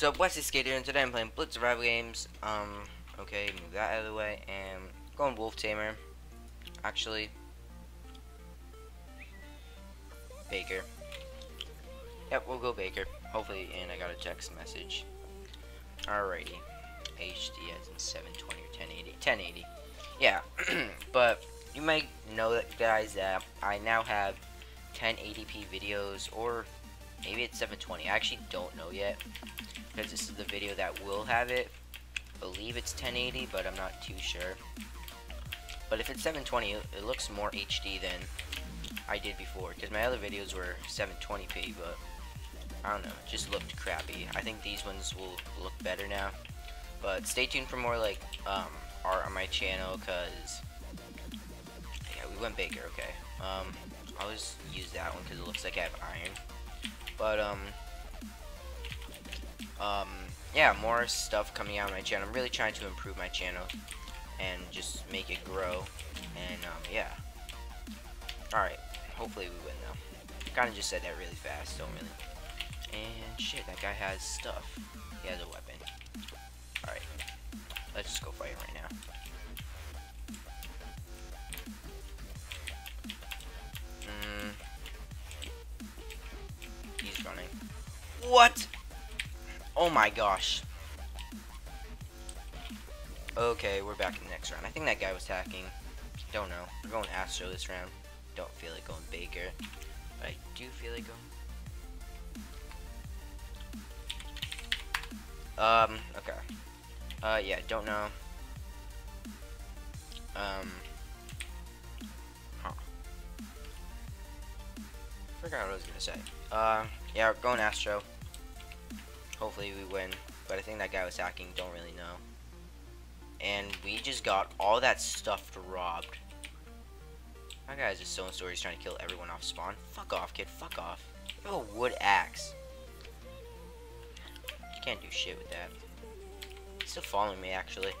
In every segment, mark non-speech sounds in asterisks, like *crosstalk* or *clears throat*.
What's up, Wesley Skater, and today I'm playing Blitz Survival Games. Um, okay, move that out of the way, and going Wolf Tamer. Actually, Baker. Yep, we'll go Baker. Hopefully, and I got a text message. Alrighty. HD as in 720 or 1080. 1080. Yeah, *clears throat* but you might know that, guys, that I now have 1080p videos, or maybe it's 720. I actually don't know yet because this is the video that will have it. I believe it's 1080, but I'm not too sure. But if it's 720, it looks more HD than I did before, because my other videos were 720p, but I don't know, it just looked crappy. I think these ones will look better now. But stay tuned for more like um, art on my channel, because yeah, we went Baker, okay. Um, I'll just use that one because it looks like I have iron. But um, um, yeah, more stuff coming out on my channel. I'm really trying to improve my channel and just make it grow. And um, yeah. Alright, hopefully we win though. Kinda just said that really fast, don't really. And shit, that guy has stuff. He has a weapon. Alright, let's just go fight him right now. What? Oh my gosh. Okay, we're back in the next round. I think that guy was hacking. Don't know. We're going Astro this round. Don't feel like going Baker. But I do feel like going... Um, okay. Uh, yeah, don't know. Um... Huh. Forgot what I was gonna say. Uh, yeah, going Astro. Hopefully we win. But I think that guy was hacking. Don't really know. And we just got all that stuff robbed. That guy's just so stories trying to kill everyone off spawn. Fuck off, kid. Fuck off. You have a wood axe. You can't do shit with that. He's still following me, actually.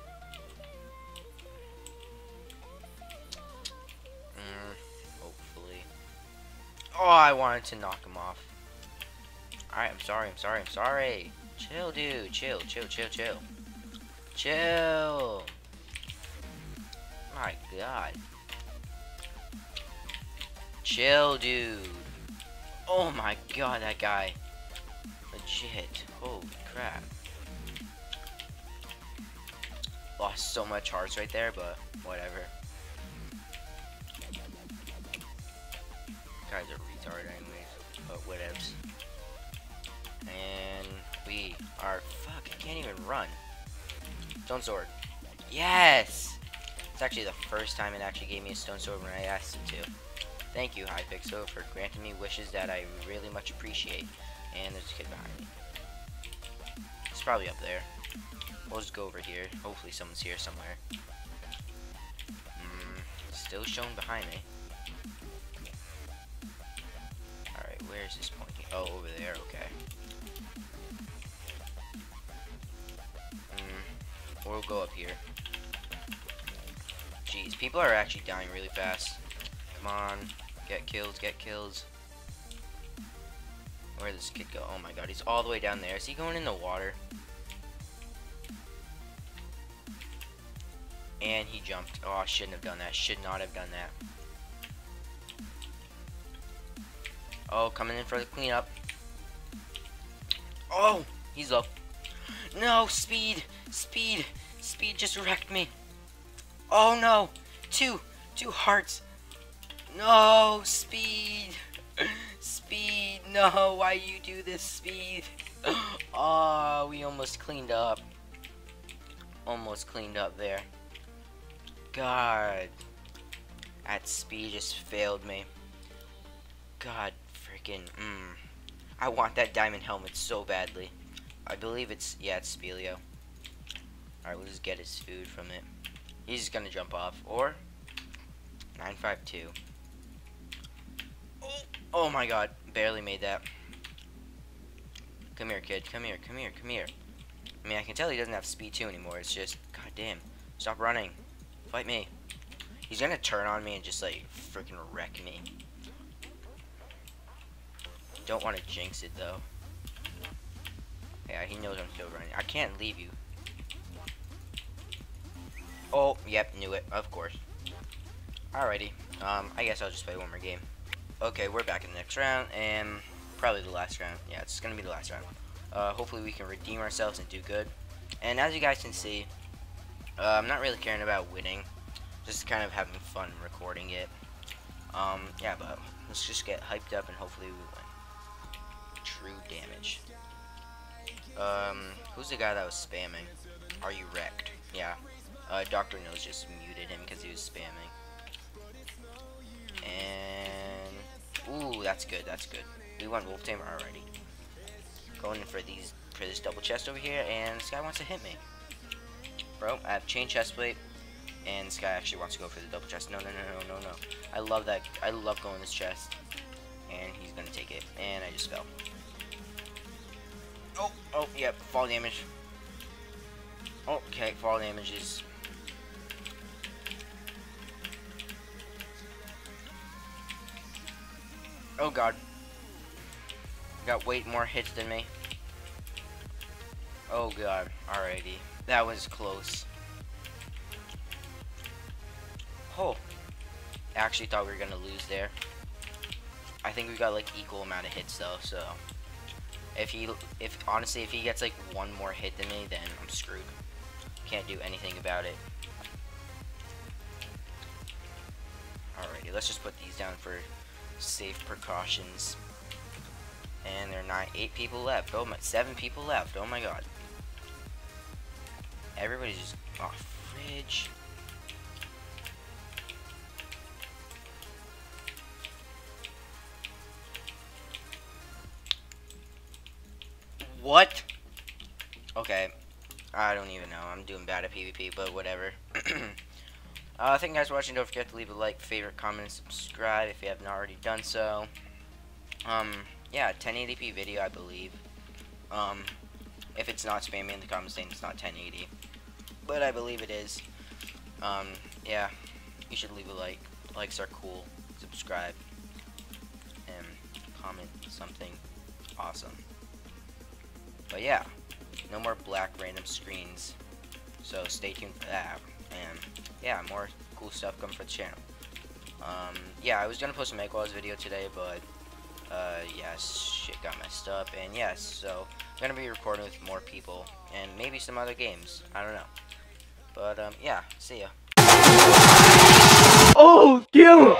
Mm, hopefully. Oh, I wanted to knock him off. Alright, I'm sorry, I'm sorry, I'm sorry. Chill, dude. Chill, chill, chill, chill. Chill. My god. Chill, dude. Oh my god, that guy. Legit. Holy crap. Lost so much hearts right there, but whatever. Guys are retarded anyways, but whatevs. And we are, fuck, I can't even run. Stone sword. Yes! It's actually the first time it actually gave me a stone sword when I asked it to. Thank you, Hypixel, for granting me wishes that I really much appreciate. And there's a kid behind me. It's probably up there. We'll just go over here. Hopefully someone's here somewhere. Mm, still shown behind me. Go up here. Jeez, people are actually dying really fast. Come on, get kills, get kills. Where does this kid go? Oh my god, he's all the way down there. Is he going in the water? And he jumped. Oh, I shouldn't have done that. Should not have done that. Oh, coming in for the cleanup. Oh, he's low. No, speed, speed, speed just wrecked me. Oh no, two, two hearts. No, speed, speed, no, why you do this, speed? Oh, we almost cleaned up. Almost cleaned up there. God, that speed just failed me. God, freaking, mm. I want that diamond helmet so badly. I believe it's, yeah, it's Speleo. Alright, we'll just get his food from it. He's gonna jump off. Or, 952. Oh, oh my god, barely made that. Come here, kid. Come here, come here, come here. I mean, I can tell he doesn't have speed 2 anymore. It's just, god damn. Stop running. Fight me. He's gonna turn on me and just, like, freaking wreck me. Don't want to jinx it, though. Yeah, he knows I'm still running. I can't leave you. Oh, yep, knew it. Of course. Alrighty. Um, I guess I'll just play one more game. Okay, we're back in the next round, and probably the last round. Yeah, it's gonna be the last round. Uh, hopefully we can redeem ourselves and do good. And as you guys can see, uh, I'm not really caring about winning. Just kind of having fun recording it. Um, yeah, but let's just get hyped up and hopefully we win. True damage. Um, who's the guy that was spamming? Are you wrecked? Yeah. Uh, Dr. Nose just muted him because he was spamming. And, ooh, that's good, that's good. We went Wolf Tamer already. Going in for these, for this double chest over here, and this guy wants to hit me. Bro, I have chain chest plate, and this guy actually wants to go for the double chest. No, no, no, no, no, no. I love that, I love going this chest. And he's gonna take it, and I just fell. Oh, oh, yep, fall damage. Okay, fall damage is Oh god. Got way more hits than me. Oh god. Alrighty. That was close. Oh. I actually thought we were gonna lose there. I think we got like equal amount of hits though, so if he if honestly if he gets like one more hit than me then I'm screwed. Can't do anything about it. Alrighty, let's just put these down for safe precautions. And there are not eight people left. Oh my, seven people left. Oh my god. Everybody's just off fridge. What? Okay. I don't even know. I'm doing bad at PvP, but whatever. *clears throat* Uh, thank you guys for watching. Don't forget to leave a like, favorite, comment, and subscribe if you haven't already done so. Um, yeah, 1080p video, I believe. Um, if it's not spamming in the comments saying it's not 1080. But I believe it is. Um, yeah, you should leave a like. Likes are cool. Subscribe. And comment something awesome. But yeah, no more black random screens. So stay tuned for that and yeah, more cool stuff coming for the channel. Um, yeah, I was gonna post a MegaWalls video today, but uh, yeah, shit got messed up, and yes, so I'm gonna be recording with more people and maybe some other games. I don't know, but um, yeah, see ya. Oh, kill!